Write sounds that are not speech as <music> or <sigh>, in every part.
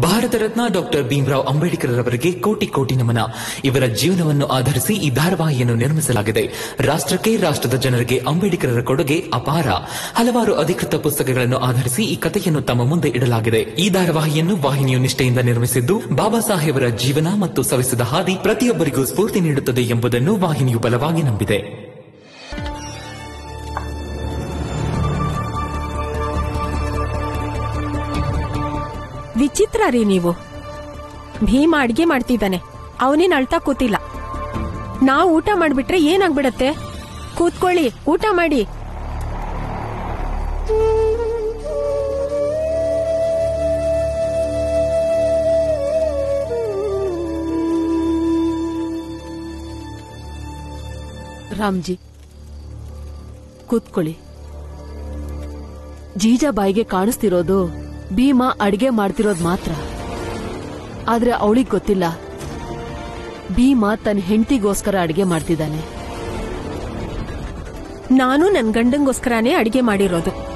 Bharat Ratna doctor Bhimrao Ambedkar ರವರಿಗೆ ಕೋಟಿ ಕೋಟಿ ನಮನ. ಇವರ ಜೀವನವನ್ನು ಆಧರಿಸಿ ಈ ಧಾರಾವಾಹಿಯನ್ನು ನಿರ್ಮಿಸಲಾಗಿದೆ. ರಾಷ್ಟ್ರಕ್ಕೆ, ರಾಷ್ಟ್ರದ ಜನರಿಗೆ ಅಂಬೇಡ್ಕರರ ಕೊಡುಗೆ ಅಪಾರ. ಹಲವಾರು ಅಧಿಕೃತ ಪುಸ್ತಕಗಳನ್ನು ಆಧರಿಸಿ ಈ ಕಥೆಯನ್ನು ತಮ್ಮ ಮುಂದೆ ಇಡಲಾಗಿದೆ. ಈ ಧಾರಾವಾಹಿಯನ್ನು ವಾಹಿನಿಯು ನಿಷ್ಠೆಯಿಂದ ನಿರ್ಮಿಸಿದ್ದು, ಬಾಬಾ ಸಾಹೇಬರ ಜೀವನ ಮತ್ತು ಸವಿಸಿದ ಹಾದಿ ಪ್ರತಿಯೊಬ್ಬರಿಗೂ ಸ್ಫೂರ್ತಿ ನೀಡುತ್ತದೆ ಎಂಬುದನ್ನು ವಾಹಿನಿಯು ಬಲವಾಗಿ ನಂಬಿದೆ. ವಿಚಿತ್ರ ರೀ ನೀವು. ಭೀಮ ಅಡ್ಗೆ ಮಾಡ್ತಿದ್ದಾನೆ. ಅವನೇನ್ ಅಳ್ತಾ ಕೂತಿಲ್ಲ. ನಾವು ಊಟ ಮಾಡ್ಬಿಟ್ರೆ ಏನಾಗ್ಬಿಡತ್ತೆ? ಕೂತ್ಕೊಳ್ಳಿ, ಊಟ ಮಾಡಿ. ರಾಮ್ಜಿ, ಕೂತ್ಕೊಳ್ಳಿ. ಜೀಜಾಬಾಯಿಗೆ ಕಾಣಿಸ್ತಿರೋದು ಭೀಮಾ ಅಡಿಗೆ ಮಾಡ್ತಿರೋದ್ ಮಾತ್ರ. ಆದ್ರೆ ಅವಳಿಗೆ ಗೊತ್ತಿಲ್ಲ. ಭೀಮಾ ತನ್ನ ಹೆಂಡತಿಗೋಸ್ಕರ ಅಡಿಗೆ ಮಾಡ್ತಿದ್ದಾನೆ. ನಾನು ನನ್ನ ಗಂಡಂಗೋಸ್ಕರನೇ ಅಡಿಗೆ ಮಾಡಿರೋದು.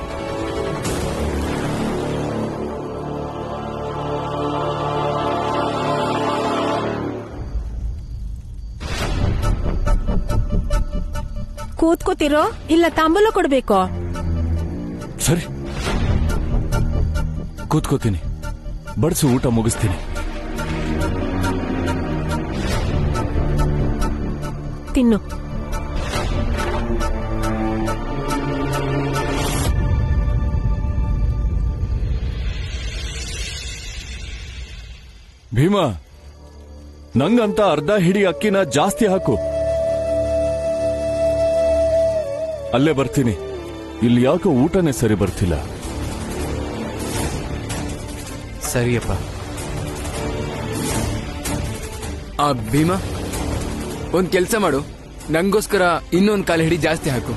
ಕೂತ್ಕೋತಿರೋ ಇಲ್ಲ ತಾಂಬೂಲ ಕೊಡ್ಬೇಕೋ? ಸರಿ. ಕೂತ್ಕೋತೀನಿ. ಬಡಿಸು ಊಟ ಮುಗಿಸ್ತೀನಿ. ತಿನ್ನು. ಭೀಮಾ ನಂಗಂತ ಅರ್ಧ ಹಿಡಿ ಅಕ್ಕಿನ ಜಾಸ್ತಿ ಹಾಕು. ಅಲ್ಲೇ ಬರ್ತೀನಿ. ಇಲ್ಲಿ ಯಾಕೋ ಊಟನೇ ಸರಿ ಬರ್ತಿಲ್ಲ. ಸರಿಯಪ್ಪ. ಆ ಭೀಮಾ ಒಂದ್ ಕೆಲ್ಸ ಮಾಡು. ನಂಗೋಸ್ಕರ ಇನ್ನೊಂದು ಕಾಲು ಹಿಡಿ ಜಾಸ್ತಿ ಹಾಕು.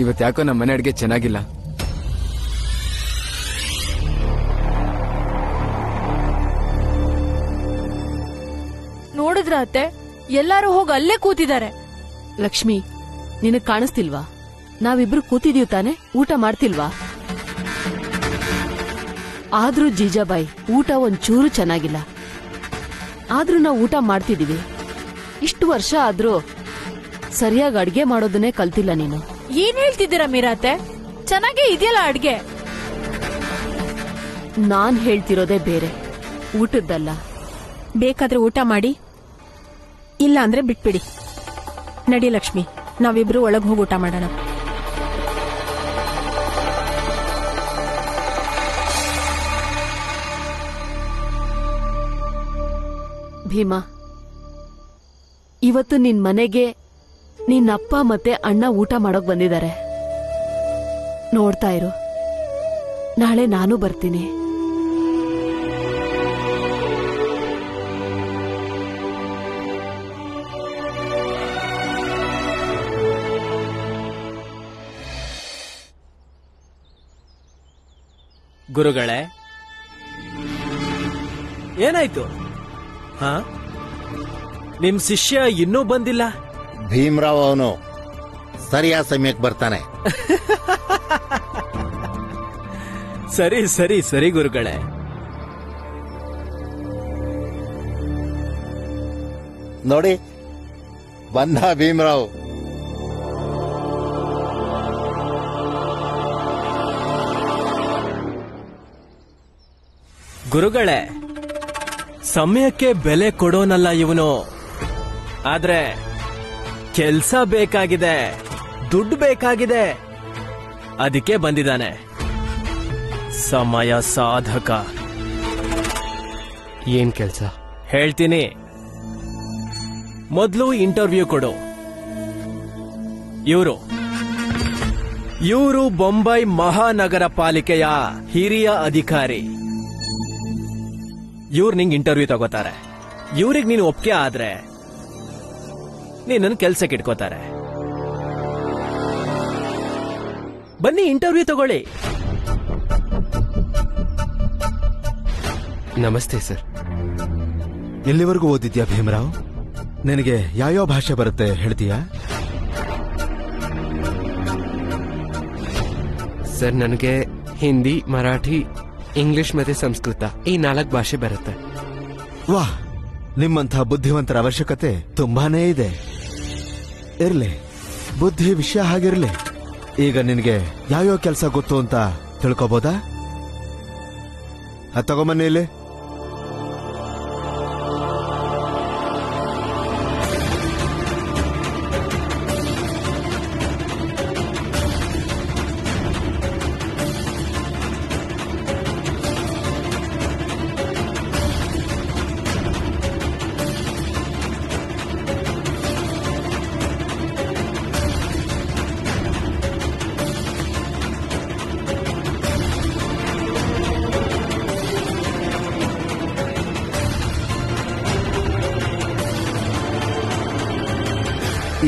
ಇವತ್ ಯಾಕೋ ನಮ್ಮ ಮನೆ ಅಡ್ಗೆ ಚೆನ್ನಾಗಿಲ್ಲ. ನೋಡಿದ್ರ ಅತ್ತೆ? ಎಲ್ಲಾರು ಹೋಗಿ ಅಲ್ಲೇ ಕೂತಿದ್ದಾರೆ. ಲಕ್ಷ್ಮಿ ನಿನಗ್ ಕಾಣಿಸ್ತಿಲ್ವಾ? ನಾವಿಬ್ರು ಕೂತಿದೀವ್ ತಾನೆ? ಊಟ ಮಾಡ್ತಿಲ್ವಾ? ಆದ್ರೂ ಜೀಜಾಬಾಯಿ ಊಟ ಒಂಚೂರು ಚೆನ್ನಾಗಿಲ್ಲ. ಆದ್ರೂ ನಾವು ಊಟ ಮಾಡ್ತಿದೀವಿ. ಇಷ್ಟು ವರ್ಷ ಆದ್ರೂ ಸರಿಯಾಗಿ ಅಡ್ಗೆ ಮಾಡೋದನ್ನೇ ಕಲ್ತಿಲ್ಲ ನೀನು. ಏನ್ ಹೇಳ್ತಿದ್ದೀರಾ ಮೀರಾತೆ? ಚೆನ್ನಾಗೇ ಇದೆಯಲ್ಲ ಅಡ್ಗೆ? ನಾನ್ ಹೇಳ್ತಿರೋದೇ ಬೇರೆ. ಊಟದ್ದಲ್ಲ. ಬೇಕಾದ್ರೆ ಊಟ ಮಾಡಿ. ಇಲ್ಲ ಅಂದ್ರೆ ಬಿಟ್ಬಿಡಿ. ನಡಿ ಲಕ್ಷ್ಮಿ ನಾವಿಬ್ರು ಒಳಗ್ ಹೋಗಿ ಊಟ ಮಾಡೋಣ. ಭೀಮಾ. ಇವತ್ತು ನಿನ್ ಮನೆಗೆ ನಿನ್ನಪ್ಪ ಮತ್ತೆ ಅಣ್ಣ ಊಟ ಮಾಡೋಕ್ ಬಂದಿದ್ದಾರೆ. ನೋಡ್ತಾ ಇರು. ನಾಳೆ ನಾನು ಬರ್ತೀನಿ. ಗುರುಗಳೇ, ಏನಾಯ್ತು? ಹಾ? ನಿಮ್ ಶಿಷ್ಯ ಇನ್ನೂ ಬಂದಿಲ್ಲ? ಭೀಮರಾವ್ ಅವನು ಸರಿಯಾದ ಸಮಯಕ್ಕೆ ಬರ್ತಾನೆ. <laughs> ಸರಿ ಸರಿ ಸರಿ ಗುರುಗಳೇ. ನೋಡಿ ಬಂದ ಭೀಮರಾವ್. ಗುರುಗಳೇ ಸಮಯಕ್ಕೆ ಬೆಲೆ ಕೊಡೋನಲ್ಲ ಇವನು. ಆದ್ರೆ ಕೆಲ್ಸ ಬೇಕಾಗಿದೆ ದುಡ್ಡು ಬೇಕಾಗಿದೆ. ಅದಕ್ಕೆ ಬಂದಿದ್ದಾನೆ. ಸಮಯ ಸಾಧಕ. ಏನ್ ಕೆಲ್ಸ? ಹೇಳ್ತೀನಿ. ಮೊದಲು ಇಂಟರ್ವ್ಯೂ ಕೊಡು. ಇವರು. ಇವರು ಬೊಂಬೈ ಮಹಾನಗರ ಪಾಲಿಕೆಯ ಹಿರಿಯ ಅಧಿಕಾರಿ. ಇವ್ರು ನಿಂಗೆ ಇಂಟರ್ವ್ಯೂ ತಗೋತಾರೆ. ಇವ್ರಿಗೆ ನೀನು ಒಪ್ಪಿಗೆ ಆದ್ರೆ ನಿನ್ನನ್ನು ಕೆಲ್ಸಕ್ಕೆ ಇಟ್ಕೋತಾರೆ. ಬನ್ನಿ ಇಂಟರ್ವ್ಯೂ ತಗೊಳ್ಳಿ. ನಮಸ್ತೆ ಸರ್. ಎಲ್ಲಿವರೆಗೂ ಓದಿದ್ಯಾ ಭೀಮರಾವ್? ನಿನಗೆ ಯಾವ್ಯಾವ ಭಾಷೆ ಬರುತ್ತೆ ಹೇಳ್ತೀಯಾ? ಸರ್ ನನಗೆ ಹಿಂದಿ ಮರಾಠಿ ಇಂಗ್ಲಿಷ್ ಮತ್ತೆ ಸಂಸ್ಕೃತ ಈ ನಾಲ್ಕು ಭಾಷೆ ಬರುತ್ತೆ. ವಾಹ್ ನಿಮ್ಮಂತಹ ಬುದ್ಧಿವಂತರ ಅವಶ್ಯಕತೆ ತುಂಬಾನೇ ಇದೆ. ಇರ್ಲಿ, ಬುದ್ಧಿ ವಿಷಯ ಹಾಗಿರ್ಲಿ. ಈಗ ನಿನಗೆ ಯಾವ್ಯಾವ ಕೆಲಸ ಗೊತ್ತು ಅಂತ ತಿಳ್ಕೊಬೋದಾ? ತಗೊಂಬನ್ನಿ ಇಲ್ಲಿ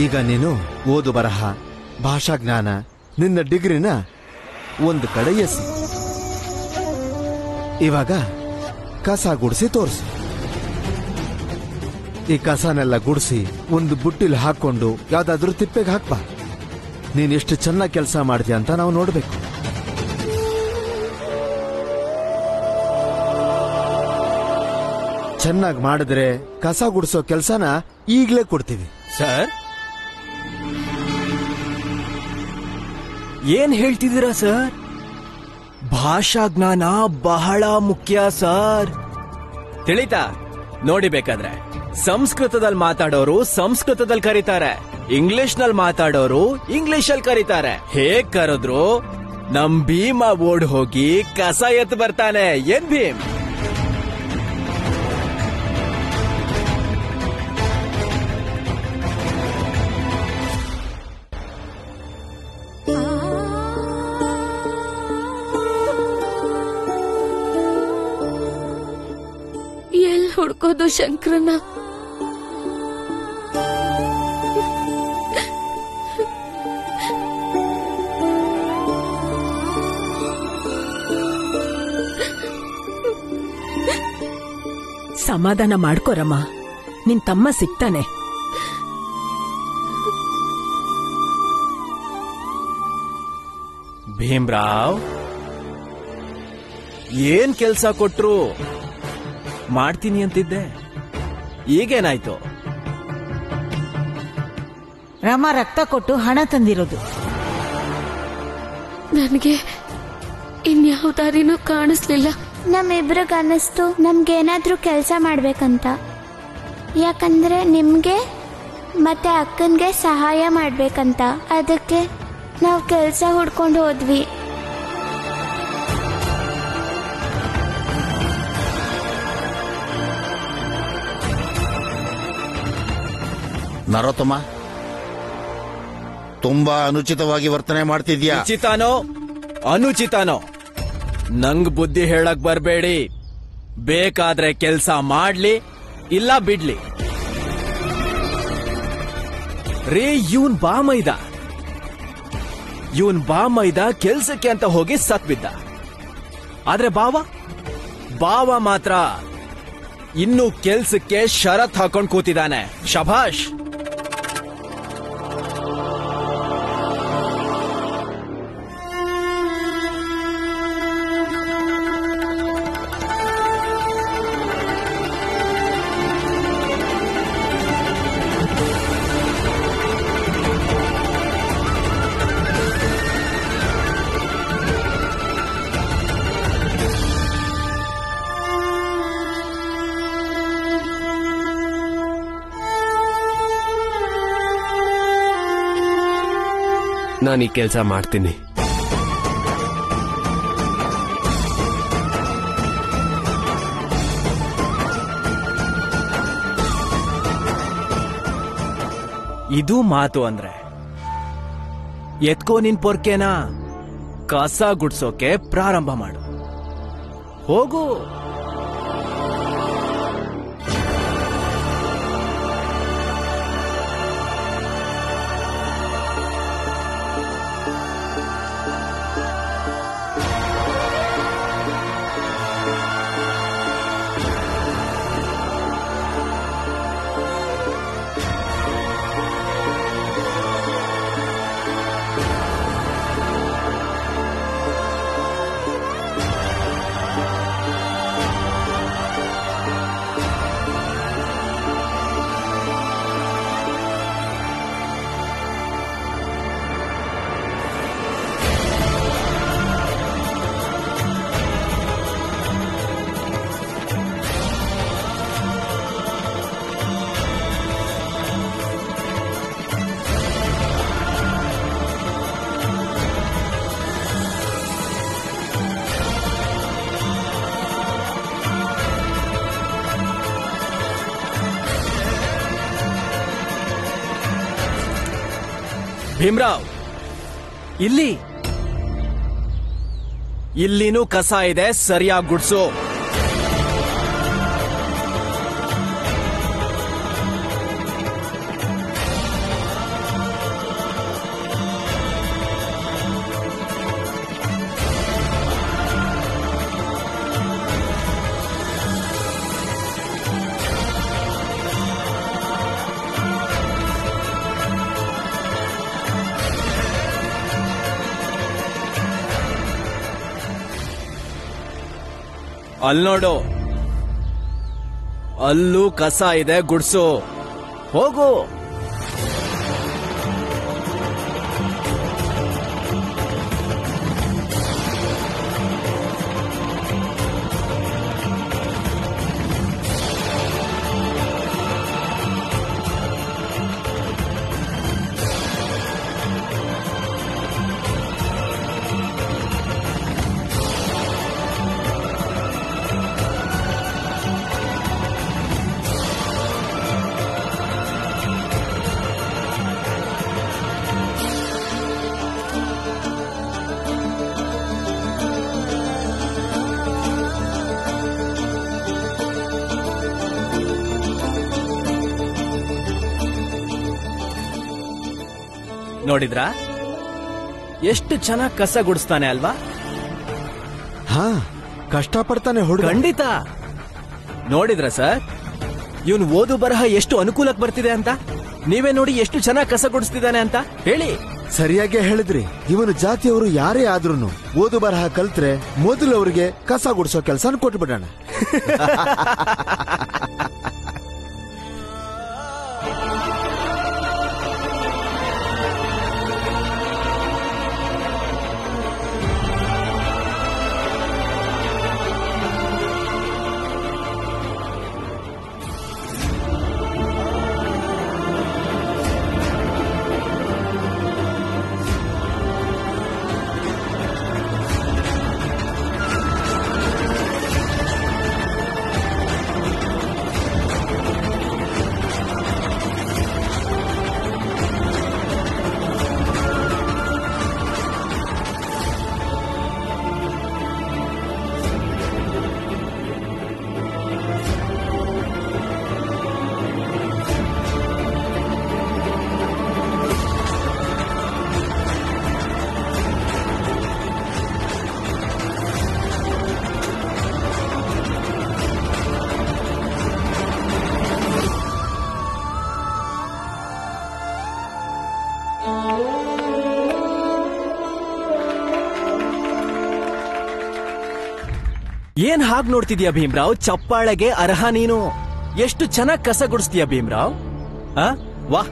ಈಗ ನೀನು ಓದು ಬರಹ ಭಾಷಾ ಜ್ಞಾನ ನಿನ್ನ ಡಿಗ್ರಿನ ಒಂದು ಕಡೆ ಎಸಿ. ಇವಾಗ ಕಸ ಗುಡಿಸಿ ತೋರಿಸು. ಈ ಕಸನೆಲ್ಲ ಗುಡಿಸಿ ಒಂದು ಬುಟ್ಟಿಲಿ ಹಾಕೊಂಡು ಯಾವ್ದಾದ್ರೂ ತಿಪ್ಪೆಗೆ ಹಾಕ್ಬಾ. ನೀನ್ ಎಷ್ಟು ಚೆನ್ನಾಗಿ ಕೆಲಸ ಮಾಡಿದ್ಯಾ ಅಂತ ನಾವು ನೋಡ್ಬೇಕು. ಚೆನ್ನಾಗಿ ಮಾಡಿದ್ರೆ ಕಸ ಗುಡಿಸೋ ಕೆಲಸನ ಈಗ್ಲೇ ಕೊಡ್ತೀವಿ. ಸರ್? ಏನ್ ಹೇಳ್ತಿದ್ದೀರಾ, ಸರ್? ಭಾಷಾ ಜ್ಞಾನ ಬಹಳ ಮುಖ್ಯ, ಸರ್. ತಿಳಿತಾ, ನೋಡಿ ಬೇಕಾದ್ರೆ. ಸಂಸ್ಕೃತದಲ್ಲಿ ಮಾತಾಡೋರು ಸಂಸ್ಕೃತದಲ್ಲಿ ಕರೀತಾರೆ. ಇಂಗ್ಲಿಷ್ನಲ್ಲಿ ಮಾತಾಡೋರು ಇಂಗ್ಲಿಷ್ ಅಲ್ಲಿ ಕರೀತಾರೆ. ಹೇಗ್ ಕರೆದ್ರು? ನಮ್ ಭೀಮ ಓಡ್ ಹೋಗಿ ಕಸ ಎತ್ತು ಬರ್ತಾನೆ. ಏನ್ ಭೀಮ್? ಹುಡ್ಕೋದು ಶಂಕರನ. ಸಮಾಧಾನ ಮಾಡ್ಕೋರಮ್ಮ ನಿನ್ ತಮ್ಮ ಸಿಗ್ತಾನೆ. ಭೀಮ್ರಾವ್ ಏನ್ ಕೆಲ್ಸ ಕೊಟ್ರು? ಮಾಡ್ತೀನಿ ಅಂತಿದ್ದೆ. ಈಗೇನಾಯ್ತು? ರಾಮ ರಕ್ತ ಕೊಟ್ಟು ಹಣ ತಂದಿರೋದು. ನನಗೆ ಇನ್ಯಾವ ದಾರಿನೂ ಕಾಣಿಸ್ಲಿಲ್ಲ. ನಮ್ಮಿಬ್ರಿಗೆ ಅನ್ನಿಸ್ತು ನಮ್ಗೇನಾದ್ರೂ ಕೆಲಸ ಮಾಡ್ಬೇಕಂತ. ಯಾಕಂದ್ರೆ ನಿಮ್ಗೆ ಮತ್ತೆ ಅಕ್ಕನ್ಗೆ ಸಹಾಯ ಮಾಡ್ಬೇಕಂತ. ಅದಕ್ಕೆ ನಾವು ಕೆಲಸ ಹುಡ್ಕೊಂಡು ಹೋದ್ವಿ. ನರೋತ್ತಮ, ತುಂಬಾ ಅನುಚಿತವಾಗಿ ವರ್ತನೆ ಮಾಡ್ತಿದ್ಯಾ? ಉಚಿತಾನೋ? ಅನುಚಿತಾನೋ? ನಂಗ್ ಬುದ್ಧಿ ಹೇಳಕ್ ಬರ್ಬೇಡಿ. ಬೇಕಾದ್ರೆ ಕೆಲ್ಸ ಮಾಡ್ಲಿ, ಇಲ್ಲ ಬಿಡ್ಲಿ. ರೇ, ಇವನ್ ಬಾ ಮೈದ. ಇವನ್ ಬಾ ಮೈದ ಕೆಲ್ಸಕ್ಕೆ ಅಂತ ಹೋಗಿ ಸತ್ ಬಿದ್ದ ಆದ್ರೆ ಬಾವ? ಬಾವ ಮಾತ್ರ ಇನ್ನು ಕೆಲ್ಸಕ್ಕೆ ಶರತ್ ಹಾಕೊಂಡ್ ಕೂತಿದ್ದಾನೆ. ಶಭಾಷ್! ನಾನು ಈ ಕೆಲಸ ಮಾಡ್ತೀನಿ. ಇದು ಮಾತು ಅಂದ್ರೆ, ಎತ್ಕೋ ನಿನ್ ಪೊರ್ಕೆನ, ಕಸ ಗುಡ್ಸೋಕೆ ಪ್ರಾರಂಭ ಮಾಡು. ಹೋಗು. ಭೀಮ್ರಾವ್ ಇಲ್ಲಿ. ಇಲ್ಲಿನೂ ಕಸ ಇದೆ ಸರಿಯಾಗಿ ಗುಡ್ಸು. ಅಲ್ ನೋಡು. ಅಲ್ಲೂ ಕಸ ಇದೆ ಗುಡ್ಸು. ಹೋಗು. ನೋಡಿದ್ರಾ? ಎಷ್ಟು ಚೆನ್ನಾಗಿ ಕಸ ಗುಡಿಸ್ತಾನೆ ಅಲ್ವಾ? ಹಾ ಕಷ್ಟಪಡ್ತಾನೆ ಹುಡುಗ. ಖಂಡಿತ. ನೋಡಿದ್ರ ಸರ್? ಇವನು ಓದು ಬರಹ ಎಷ್ಟು ಅನುಕೂಲಕ್ಕೆ ಬರ್ತಿದೆ ಅಂತ? ನೀವೇ ನೋಡಿ ಎಷ್ಟು ಚೆನ್ನಾಗಿ ಕಸ ಗುಡಿಸ್ತಿದ್ದಾನೆ ಅಂತ? ಹೇಳಿ. ಸರಿಯಾಗಿ ಹೇಳಿದ್ರಿ. ಇವನು ಜಾತಿಯವರು ಯಾರೇ ಆದ್ರೂನು ಓದು ಬರಹ ಕಲ್ತ್ರೆ ಮೊದಲು ಅವ್ರಿಗೆ ಕಸ ಗುಡಿಸೋ ಕೆಲಸ ಕೊಟ್ಬಿಡೋಣ. <laughs> ಏನ್ ಹಾಗ್ ನೋಡ್ತಿದ್ಯಾ ಭೀಮ್ರಾವ್? ಚಪ್ಪಾಳೆಗೆ ಅರ್ಹ ನೀನು. ಎಷ್ಟು ಚೆನ್ನಾಗ್ ಕಸ ಗುಡಿಸ್ತೀಯ ಭೀಮ್ರಾವ್? ವಾ.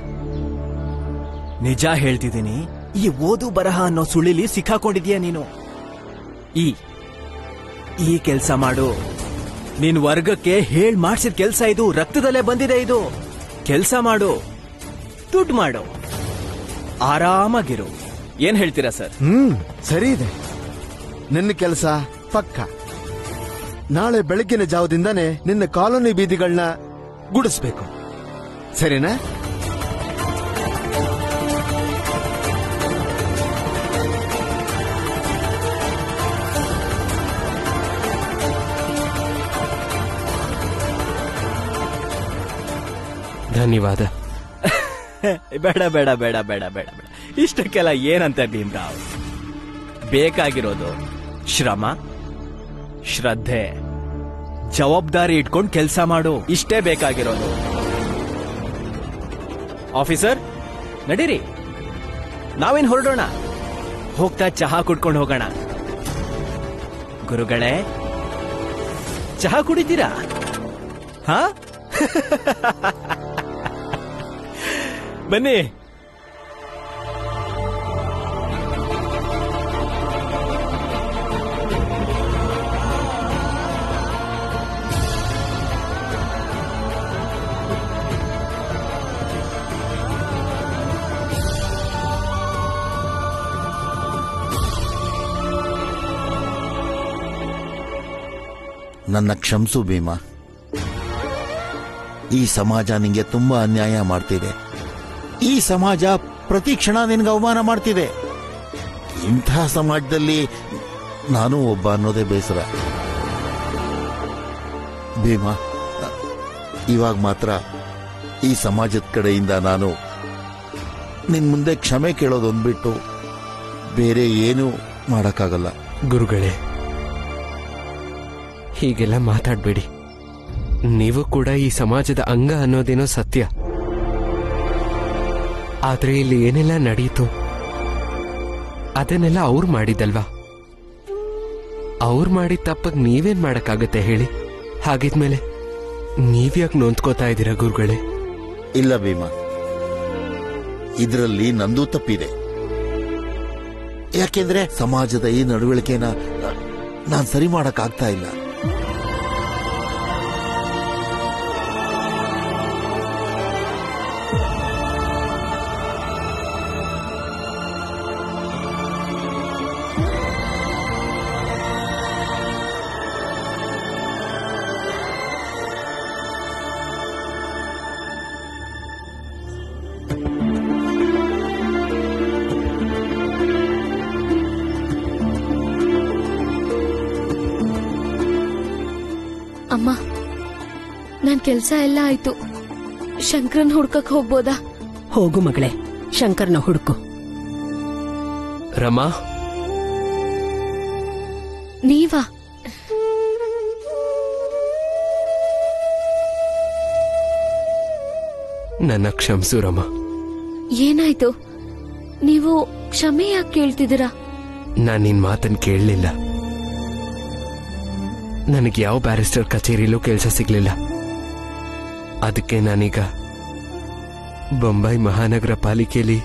ನಿಜ ಹೇಳ್ತಿದ್ದೀನಿ, ಈ ಓದು ಬರಹ ಅನ್ನೋ ಸುಳಿಲಿ ಸಿಕ್ಕಾಕೊಂಡಿದ್ಯಾ ನೀನು? ಈ ಈ ಕೆಲಸ ಮಾಡು. ನಿನ್ ವರ್ಗಕ್ಕೆ ಹೇಳ್ ಮಾಡ್ಸಿದ ಕೆಲಸ ಇದು, ರಕ್ತದಲ್ಲೇ ಬಂದಿದೆ ಇದು. ಕೆಲಸ ಮಾಡು. ದುಡ್ಡು ಮಾಡು. ಆರಾಮಾಗಿರು. ಏನ್ ಹೇಳ್ತೀರಾ ಸರ್? ಹ್ಮ್, ಸರಿ ಇದೆ. ನಿನ್ನ ಕೆಲಸ ಪಕ್ಕ. ನಾಳೆ ಬೆಳಗ್ಗಿನ ಜಾವದಿಂದಾನೆ ನಿನ್ನ ಕಾಲೋನಿ ಬೀದಿಗಳನ್ನ ಗುಡಿಸ್ಬೇಕು. ಸರಿನಾ? ಧನ್ಯವಾದ. <laughs> ಬೇಡ ಬೇಡ ಬೇಡ ಬೇಡ ಬೇಡ ಬೇಡ. ಇಷ್ಟಕ್ಕೆಲ್ಲ ಏನಂತ ಭೀಮ್ರಾವ್? ಬೇಕಾಗಿರೋದು ಶ್ರಮ ಶ್ರದ್ಧೆ. ಜವಾಬ್ದಾರಿ ಇಟ್ಕೊಂಡು ಕೆಲಸ ಮಾಡು. ಇಷ್ಟೇ ಬೇಕಾಗಿರೋದು. ಆಫೀಸರ್, ನಡೀರಿ. ನಾವೇನ್ ಹೊರಡೋಣ? ಹೋಗ್ತಾ ಚಹಾ ಕುಡ್ಕೊಂಡು ಹೋಗೋಣ. ಗುರುಗಳೇ, ಚಹಾ ಕುಡಿತೀರಾ? ಹಾ? <laughs> ಬನ್ನಿ. ನನ್ನ ಕ್ಷಮಿಸು ಭೀಮಾ. ಈ ಸಮಾಜ ನಿಂಗೆ ತುಂಬಾ ಅನ್ಯಾಯ ಮಾಡ್ತಿದೆ. ಈ ಸಮಾಜ ಪ್ರತಿ ಕ್ಷಣ ನಿನ್ಗೆ ಅವಮಾನ ಮಾಡ್ತಿದೆ. ಇಂತಹ ಸಮಾಜದಲ್ಲಿ ನಾನು ಒಬ್ಬ ಅನ್ನೋದೇ ಬೇಸರ. ಭೀಮಾ, ಇವಾಗ ಮಾತ್ರ ಈ ಸಮಾಜದ ಕಡೆಯಿಂದ ನಾನು ನಿನ್ ಮುಂದೆ ಕ್ಷಮೆ ಕೇಳೋದೊಂದ್ಬಿಟ್ಟು ಬೇರೆ ಏನೂ ಮಾಡಕ್ಕಾಗಲ್ಲ. ಗುರುಗಳೇ ಹೀಗೆಲ್ಲ ಮಾತಾಡ್ಬೇಡಿ. ನೀವು ಕೂಡ ಈ ಸಮಾಜದ ಅಂಗ ಅನ್ನೋದೇನೋ ಸತ್ಯ. ಆದ್ರೆ ಇಲ್ಲಿ ಏನೆಲ್ಲ ನಡೀತು ಅದನ್ನೆಲ್ಲ ಅವ್ರು ಮಾಡಿದಲ್ವಾ ಅವ್ರು ಮಾಡಿದ ತಪ್ಪಾಗಿ ನೀವೇನ್ ಮಾಡಕ್ಕಾಗತ್ತೆ ಹೇಳಿ? ಹಾಗಿದ್ಮೇಲೆ ನೀವ್ಯಾಕೆ ನೋಂದ್ಕೋತಾ ಇದ್ದೀರಾ ಗುರುಗಳೇ? ಇಲ್ಲ ಭೀಮಾ. ಇದರಲ್ಲಿ ನಂದು ತಪ್ಪಿದೆ. ಯಾಕೆಂದ್ರೆ ಸಮಾಜದ ಈ ನಡವಳಿಕೆನ, ನಾನು ಸರಿ ಮಾಡಕ್ ಆಗ್ತಾ ಇಲ್ಲ. ಕೆಲ್ಸ ಎಲ್ಲ ಆಯ್ತು. ಶಂಕರನ್ ಹುಡ್ಕಕ್ ಹೋಗ್ಬೋದಾ? ಹೋಗು ಮಗಳೇ ಶಂಕರ್ನ ಹುಡುಕು. ರಮಾ? ನೀವಾ? ನನ್ನ ಕ್ಷಮಿಸು ರಮಾ. ಏನಾಯ್ತು? ನೀವು ಕ್ಷಮೆ ಯಾಕೆ ಕೇಳ್ತಿದ್ದೀರಾ? ನಾನು ನಿನ್ ಮಾತನ್ ಕೇಳಲಿಲ್ಲ. ನನಗೆ ಯಾವ ಬ್ಯಾರಿಸ್ಟರ್ ಕಚೇರಿಲೂ ಕೆಲಸ ಸಿಗ್ಲಿಲ್ಲ. ಅದಕ್ಕೆ ನಾನೀಗ ಬೊಂಬೈ ಮಹಾನಗರ ಪಾಲಿಕೆಯಲ್ಲಿ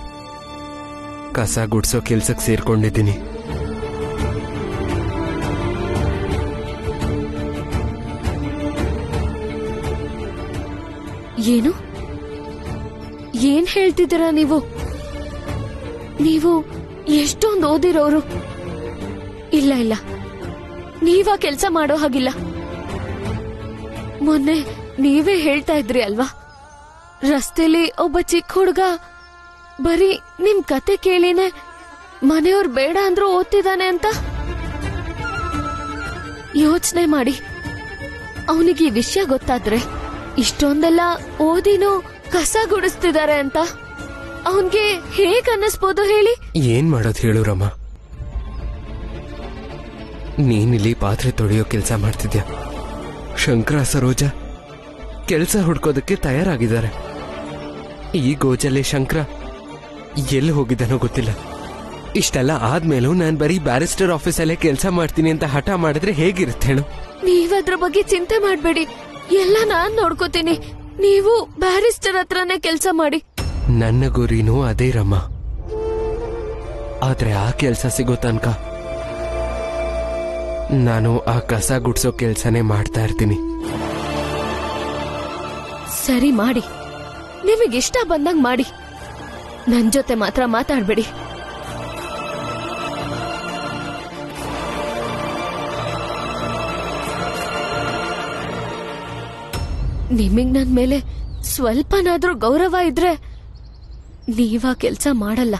ಕಸ ಗುಡ್ಸೋ ಕೆಲ್ಸಕ್ಕೆ ಸೇರ್ಕೊಂಡಿದ್ದೀನಿ. ಏನು? ಏನ್ ಹೇಳ್ತಿದ್ದೀರಾ ನೀವು? ನೀವು ಎಷ್ಟೊಂದು ಓದಿರೋರು? ಇಲ್ಲ ಇಲ್ಲ. ನೀವ ಕೆಲಸ ಮಾಡೋ ಹಾಗಿಲ್ಲ. ಮೊನ್ನೆ ನೀವೇ ಹೇಳ್ತಾ ಇದ್ರಿ ಅಲ್ವಾ? ರಸ್ತೆಲಿ ಒಬ್ಬ ಚಿಕ್ಕ ಹುಡುಗ ಬರೀ ನಿಮ್ ಕತೆ ಕೇಳಿನೇ ಮನೆಯವ್ರು ಬೇಡ ಅಂದ್ರೂ ಓದ್ತಿದ್ದಾನೆ ಅಂತ? ಯೋಚನೆ ಮಾಡಿ. ಅವನಿಗೆ ಈ ವಿಷಯ ಗೊತ್ತಾದ್ರೆ ಇಷ್ಟೊಂದೆಲ್ಲ ಓದಿನೂ ಕಸ ಗುಡಿಸ್ತಿದ್ದಾರೆ ಅಂತ. ಅವನ್ಗೆ ಹೇಗ್ ಅನ್ನಿಸ್ಬೋದು ಹೇಳಿ? ಏನ್ ಮಾಡೋದು ಹೇಳು ರಮ. ನೀನಿಲ್ಲಿ ಪಾತ್ರೆ ತೊಳೆಯೋ ಕೆಲಸ ಮಾಡ್ತಿದ್ಯಾ? ಶಂಕರ ಸರೋಜ ಕೆಲಸ ಹುಡ್ಕೋದಕ್ಕೆ ತಯಾರಾಗಿದ್ದಾರೆ. ಈ ಗೋಜಲೆ ಶಂಕರ ಎಲ್ಲಿ ಹೋಗಿದ್ದಾನೋ ಗೊತ್ತಿಲ್ಲ. ಇಷ್ಟೆಲ್ಲ ಆದ್ಮೇಲೂ ನಾನ್ ಬರೀ ಬ್ಯಾರಿಸ್ಟರ್ ಆಫೀಸಲ್ಲೇ ಕೆಲಸ ಮಾಡ್ತೀನಿ ಅಂತ ಹಠ ಮಾಡಿದ್ರೆ ಹೇಗಿರುತ್ತೆ ಹೇಳು? ನೀವದ್ರ ಬಗ್ಗೆ ಚಿಂತೆ ಮಾಡ್ಬೇಡಿ. ಎಲ್ಲ ನಾನ್ ನೋಡ್ಕೋತೀನಿ. ನೀವು ಬ್ಯಾರಿಸ್ಟರ್ ಹತ್ರನೇ ಕೆಲಸ ಮಾಡಿ. ನನ್ನ ಗುರಿನೂ ಅದೇ ರಮ್ಮ. ಆದ್ರೆ ಆ ಕೆಲ್ಸ ಸಿಗೋ ತನಕ ನಾನು ಆ ಕಸ ಗುಡ್ಸೋ ಕೆಲ್ಸನೇ ಮಾಡ್ತಾ ಇರ್ತೀನಿ. ಸರಿ ಮಾಡಿ. ನಿಮಗಿಷ್ಟ ಬಂದಂಗ್ ಮಾಡಿ. ನನ್ ಜೊತೆ ಮಾತ್ರ ಮಾತಾಡ್ಬೇಡಿ. ನಿಮಗ್ ನನ್ ಮೇಲೆ ಸ್ವಲ್ಪನಾದ್ರೂ ಗೌರವ ಇದ್ರೆ ನೀವ ಕೆಲ್ಸ ಮಾಡಲ್ಲ.